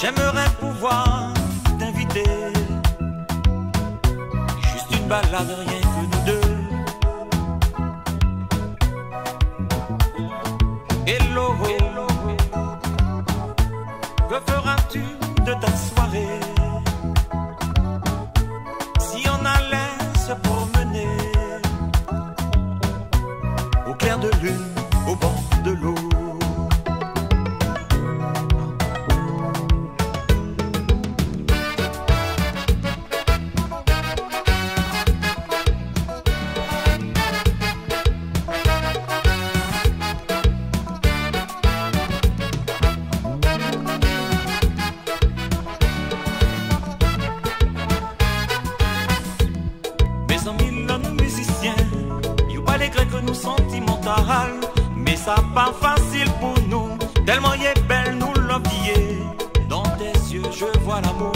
J'aimerais pouvoir t'inviter. Juste une balade, rien que nous deux. Hello, hello. Que feras-tu de ta soirée? Si on allait se promener au clair de lune, au bord de l'eau. Nous sentimental, mais ça pas facile pour nous, tellement y est belle nous l'oublier. Dans tes yeux, je vois l'amour,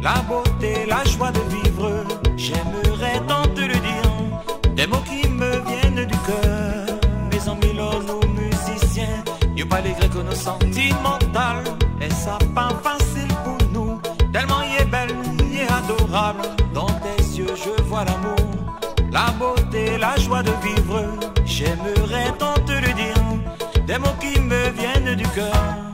la beauté, la joie de vivre. J'aimerais tant te le dire, des mots qui me viennent du cœur. Mes amis, là, nous musiciens, you pas les grecs nous sentimental, et ça pas facile pour nous, tellement y est belle, y est adorable. La joie de vivre. J'aimerais tant te le dire, des mots qui me viennent du cœur.